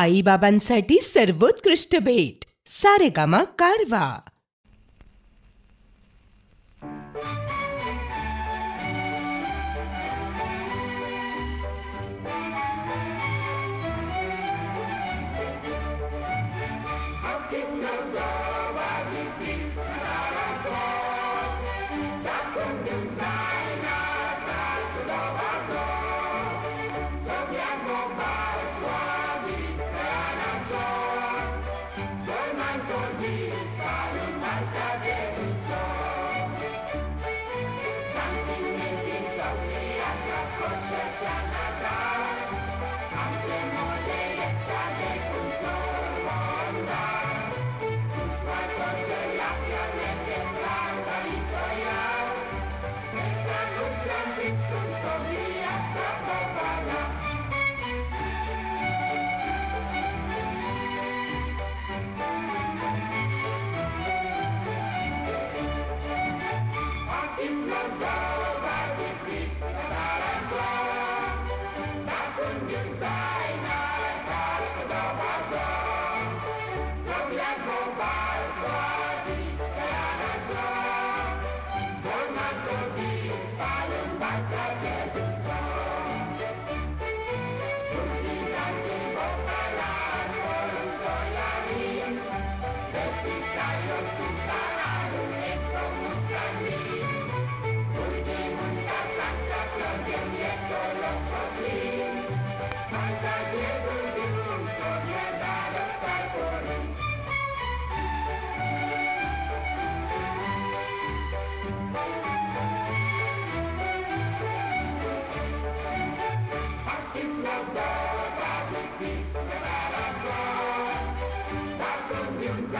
आईबाबांसाठी सर्वोत्कृष्ट भेट. सारेगामा कारवा. Bye.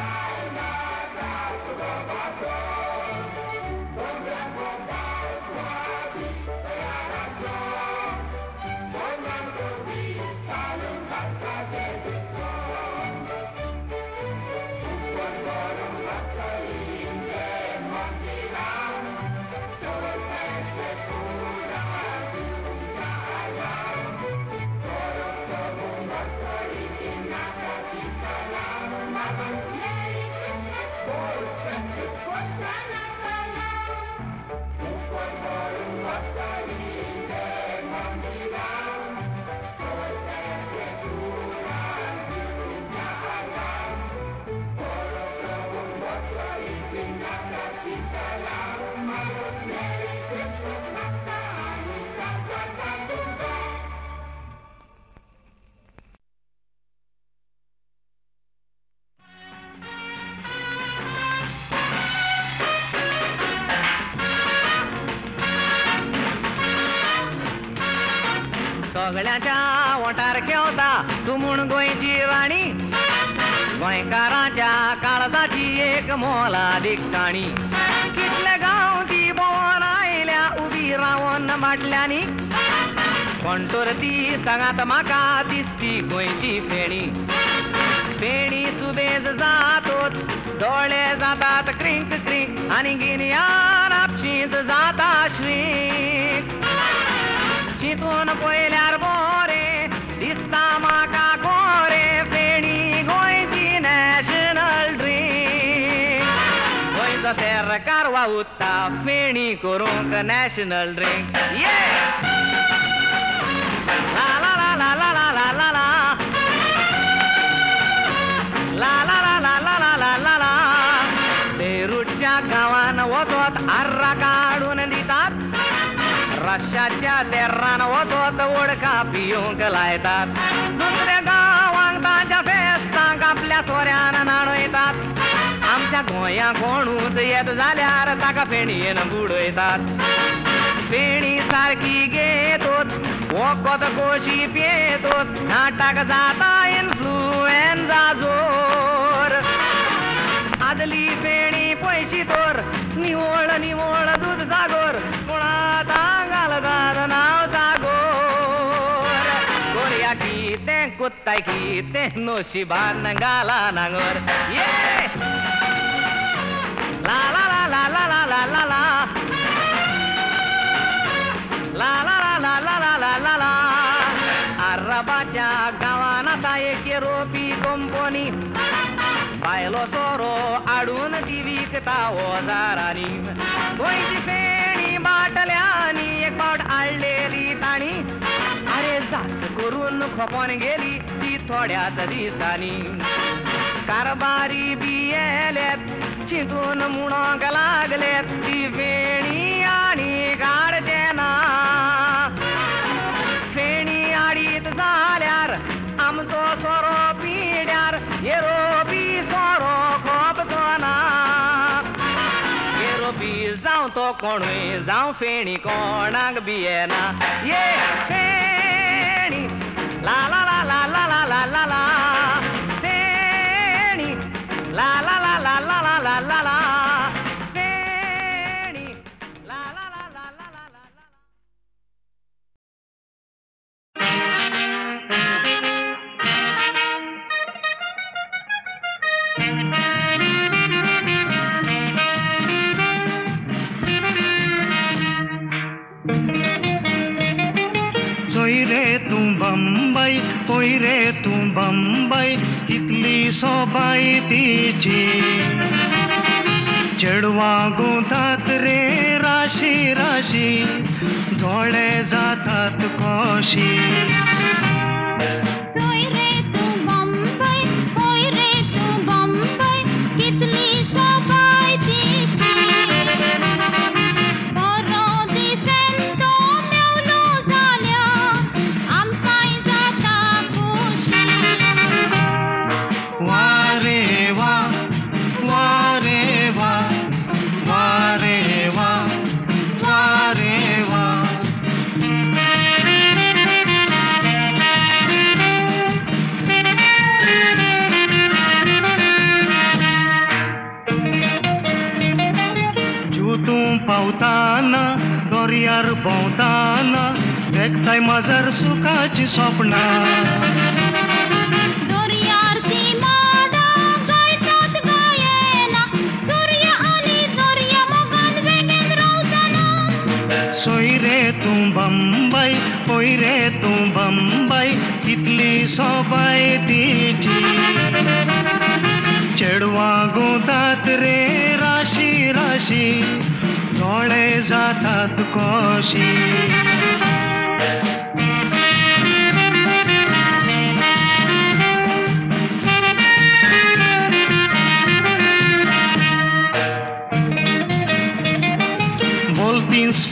Bye. सगळ्याच्या ओटार केवता तू म्हूण गोंयची राणी. गोंयकारांच्या काळजाची एक मोलादीक काणी कितले गांवची भोंवन आयल्या उबी रावन बाटल्यांनी. कोंटोर ती सांगात म्हाका दिसती गोंयची फेणी. फेणी सुबेज जातोच दोळे जातात क्रिंक क्रिंक आनी गिन्यान आपशींच जाता श्री चिंतून पयल्यार मेणी करून नॅशनल ड्रिंक लालां लालां लाला लाला लालां आर्रा काडून दितात रश्याच्या देर्रान वचत उडका भिवंक लायतात आमच्या गोंया कोणूच येत जाल्यार ताका फेणयेन बुडयतात. फेणी सारकी घेतोच वखद कोशी पियेतोच नाटक जाता इन्फ्लुएन्जा ज़ोर. आदली फेणी पयशी तोर निवळ निवळ दूध सागोर मुळात घालतात नाव सागोर. गोरया कितें कुत्ताय कितें नोशिबान घाला नांगोर. ये! ला ला ला ला ला ला ला ला ला. आर्राबाच्या गावान एक केरोपी कंपनी बायलो चोरो आडून ती विकता ओजारांनी गोंयची फेणी बाटल्यांनी एक फावट हाडलेली ताणी. अरे जास्त करून खोपोन गेली ती थोड्याच दिसांनी कारबारी बी येल्यात चिंतून म्हणोंक लागल्यात ती वेणी आमचो सोरो पिड्यार येरोपी सोरो खोपचो ना येरोपी जावं तो कोणूय जावं फेणी कोणाक भियेना ये फेणी ला ला ला ला ला ला ला ला ला फेणी ला ला ला ला ला ला ला ला ला फेणी કોઈ રે તું બંબઈ ઇતલી સોબાઈ દીજી चेडवां गोंतात रे राशी राशी दोळे जातात कोशी भोंवताना दोरयार भोंवताना एकठांय माजार सुखाची सोपणां सोय रे तूं बंबई सोय रे तूं बंबई कितली सोबाय तिची। चेडवां गुंतात रे राशी राशी कोणे जाता तुकोशी बोलतीस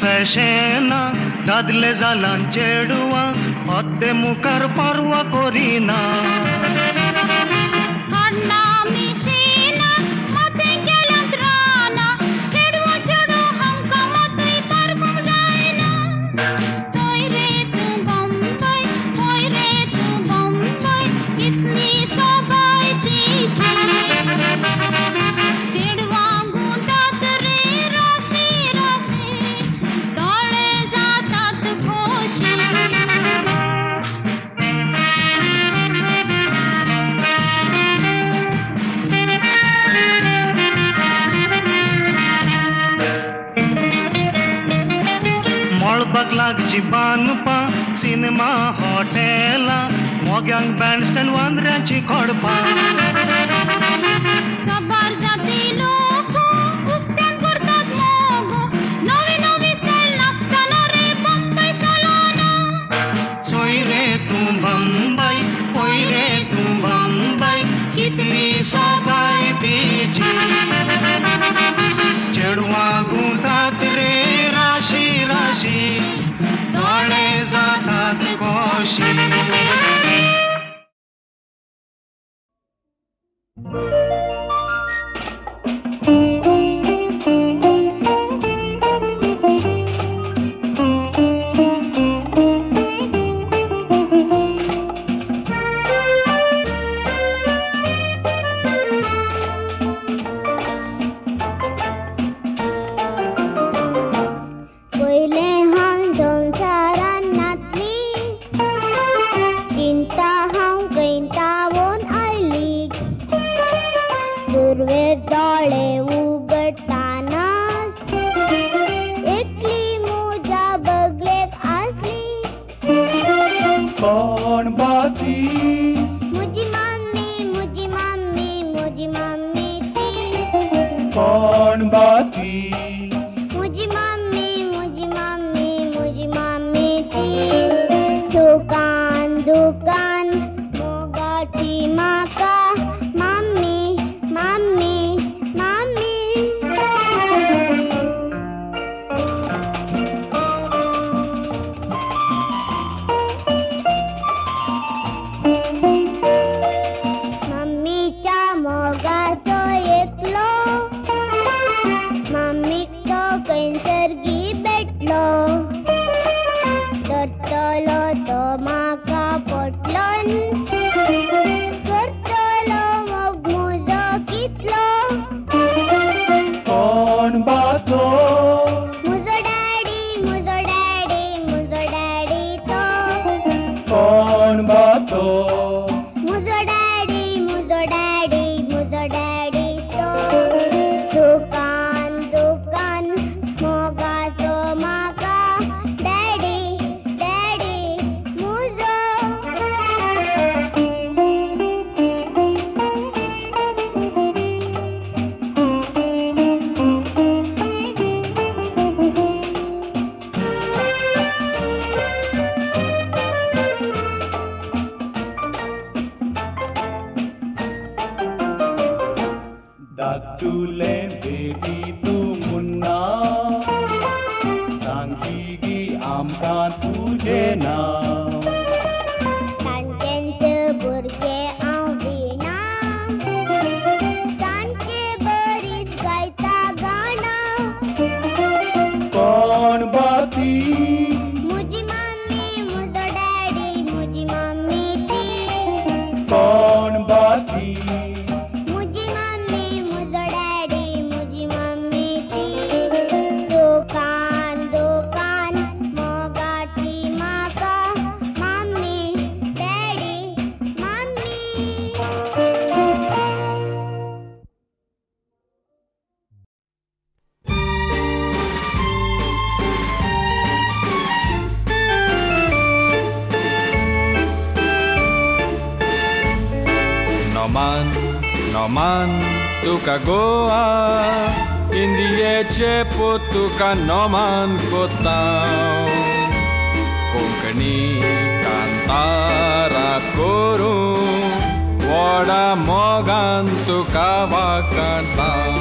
दादले जालां चेडवा अद्दे मुखार पर्वा करीना। ನೋಡ್ಬಗ್ಲಾಗ್ಜಿ ಬಾನುಪ ಸಿನಿಮಾ ಹೋಟೆಲ ಮೊಗ್ಯಾಂಗ್ ಬ್ಯಾಂಡ್ ಸ್ಟ್ಯಾಂಡ್ ಒಂದ್ರಾಂಚಿ ಕೊಡ್ಪ ಸಬಾರ್ ಜಪಿಲೋ see. No man, tu cagoa, indiece putuca no man cotau. Konkani cantara coro, wada mogan tu kava cantau.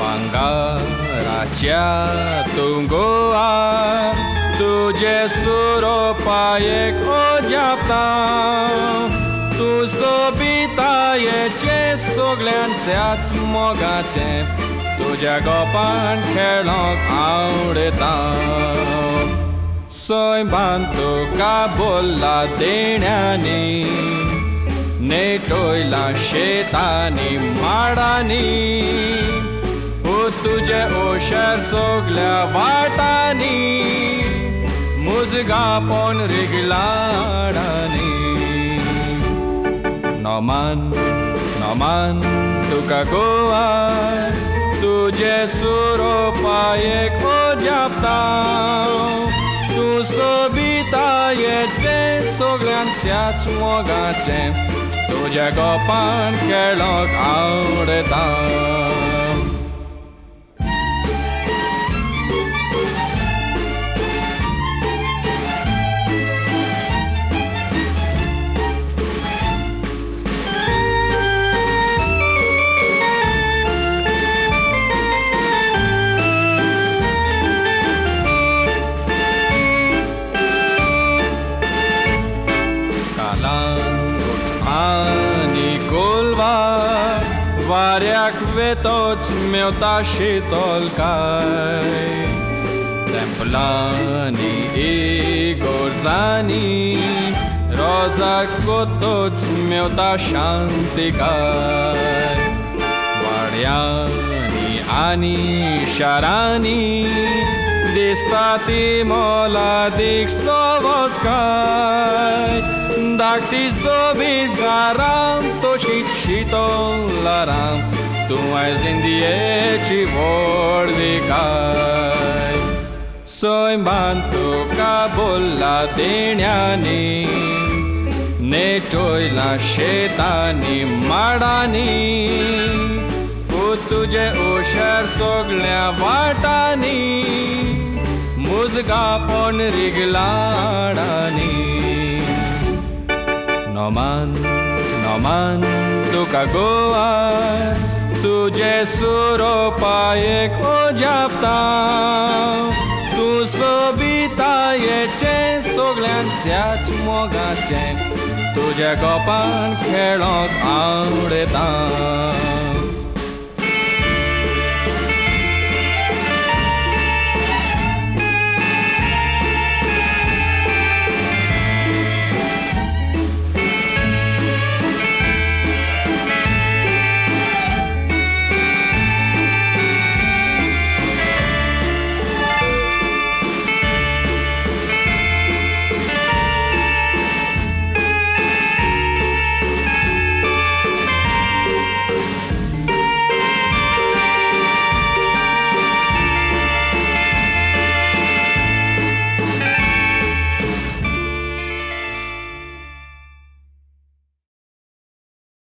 Bangaracia tunggoa, तुझे सुरो पायेक ओजापता तू सोबितायेचे सोगल्यांच्याच मोगाचे तुझ्या गोपान खेळोंक आवडटा सोय तुका बोल्ला देण्यानी नेटोयला शेतांनी माडांनी ओ तुझे ओशर सोगल्या वाटांनी मुजगा पोन रिगलाडांनी नमान नमान तुका गोवा तुझे सुरो पायेक ओजापता तू सोबितायेचे सोगल्यांच्याच मोगाचे तुझ्या गोपान ani culva Variac ve toți mi-o da și tolcai Templani, Igorzani Roza cu toți mi-o da șanticai Variani, Ani, Șarani Distati mola dixovoscai Dartisovi garanto și la ram Tu mai zindie ci vor de cai Soi mantu ca bolla deniani Ne toi la șetani madani Cu tuge ușer soglea vatani Muzga pon riglaɗani No man, no man, tu tuka goa, tuđe suropa je japta, Tu sobita ye je če, sogljanćać moga če, tuđe kopan khelok avretav.